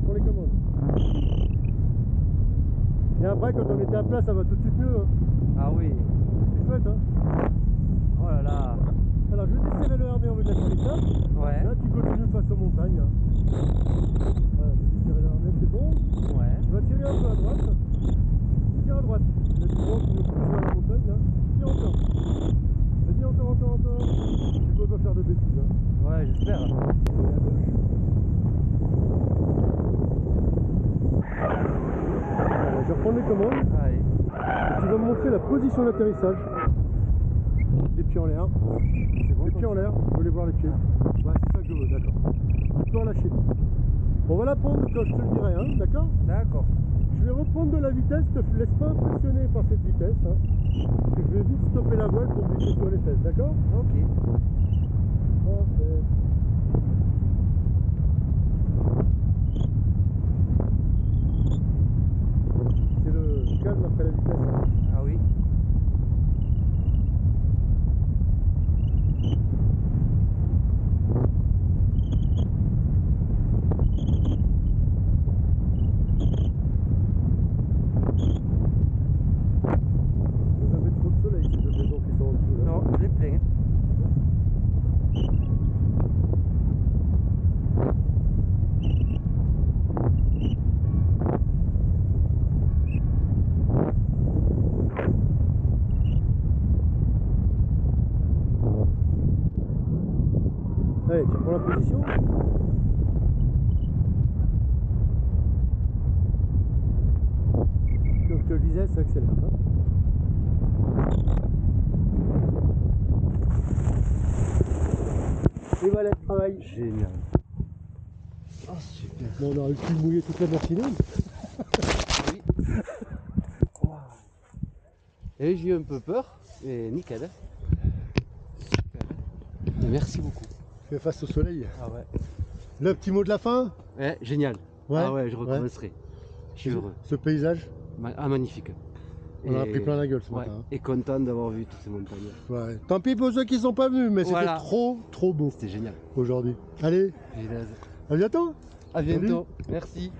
pour les commandes. Et après, quand on était à plat, ça va tout de suite mieux. Hein. Ah oui. C'est chouette, hein. Oh là là. Alors, je vais desserrer le harnais en vue de la Ouais. Là, tu continues face aux montagnes. Hein. Voilà, tu desserres le c'est bon. Ouais. Tu vas tirer un peu à droite. Tu à droite. Montagne, hein. encore. Vas-y, encore, encore, encore. Tu peux pas faire de bêtises. Ouais, j'espère. Reprends les commandes. Allez. Tu vas me montrer la position d'atterrissage. Les pieds en l'air. les pieds en l'air. Je voulais voir les pieds. Ouais, c'est ça que je veux, d'accord. Tu peux relâcher. On va la prendre quand je te le dirai, hein, d'accord D'accord. Je vais reprendre de la vitesse, te laisse pas impressionner par cette vitesse. Hein. Je vais vite stopper la voile pour me sur les fesses, d'accord Ok. Parfait. C'est le calme après la vitesse. hein. Ah oui. Vous avez trop de soleil, ces deux maisons qui sont en dessous là. Non, je l'ai plein. Allez, tu prends la position. Comme je te le disais, ça accélère. hein. Et voilà le travail. Génial. Oh, super. Bon, on aurait pu mouiller toute la matinée. Oui. Et j'ai eu un peu peur, mais nickel. Super. Et merci beaucoup. Fais face au soleil. Ah ouais. Le petit mot de la fin Ouais, génial. Ouais, ah ouais, je ouais. recommencerai. Je suis heureux. Ce paysage, Ah, magnifique. on en a Et- pris plein la gueule ce ouais, matin. hein. Et content d'avoir vu toutes ces montagnes. Ouais. Tant pis pour ceux qui sont pas venus, mais c'était trop, trop beau C'était génial. aujourd'hui. Allez, Génial. à bientôt À bientôt. Merci.